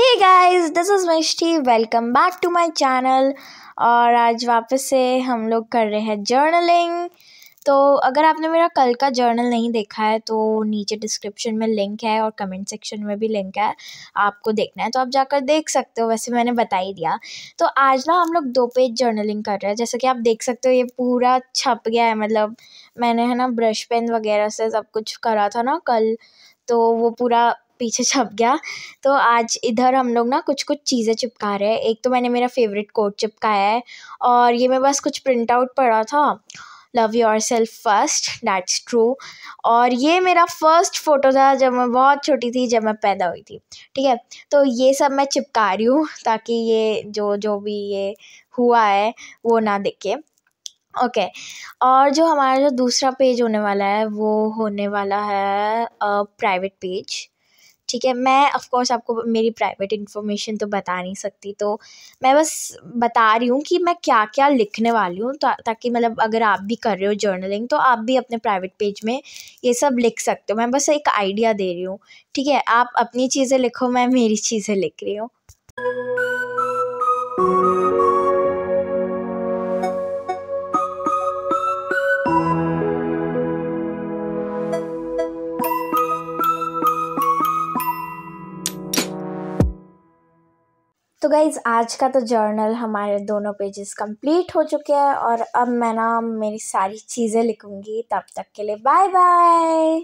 Hey guys this is Mishti welcome back to my channel और आज वापस से हम लोग कर रहे हैं जर्नलिंग तो अगर आपने मेरा कल का जर्नल नहीं देखा है तो नीचे डिस्क्रिप्शन में लिंक है और कमेंट सेक्शन में भी लिंक है। आपको देखना है तो आप जाकर देख सकते हो, वैसे मैंने बता ही दिया। तो आज ना हम लोग दो पेज जर्नलिंग कर रहे हैं। जैसे कि आप देख सकते हो, ये पूरा छप गया है। मतलब मैंने, है ना ब्रश पेन वगैरह से सब कुछ करा था ना कल तो वो पूरा पीछे छप गया। तो आज इधर हम लोग ना कुछ कुछ चीज़ें चिपका रहे हैं। एक तो मैंने मेरा फेवरेट कोट चिपकाया है और ये मैं बस कुछ प्रिंट आउट पड़ा था। Love yourself first that's true और ये मेरा फ़र्स्ट फ़ोटो था जब मैं बहुत छोटी थी, जब मैं पैदा हुई थी। ठीक है? तो ये सब मैं चिपका रही हूँ ताकि ये जो जो भी ये हुआ है, वो ना दिखे। Okay okay. और जो हमारा जो दूसरा पेज होने वाला है, वो होने वाला है प्राइवेट पेज ठीक है, मैं ऑफ़ कोर्स आपको मेरी प्राइवेट इन्फॉर्मेशन तो बता नहीं सकती तो मैं बस बता रही हूँ कि मैं क्या क्या लिखने वाली हूँ ताकि मतलब अगर आप भी कर रहे हो जर्नलिंग तो आप भी अपने प्राइवेट पेज में ये सब लिख सकते हो। मैं बस एक आइडिया दे रही हूँ, ठीक है, आप अपनी चीज़ें लिखो, मैं मेरी चीज़ें लिख रही हूँ। तो गाइज़ आज का तो जर्नल हमारे दोनों पेजेस कंप्लीट हो चुके हैं और अब मैं ना मेरी सारी चीज़ें लिखूँगी। तब तक के लिए बाय बाय